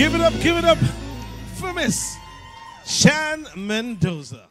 Give it up give it for Miss Shan Mendoza.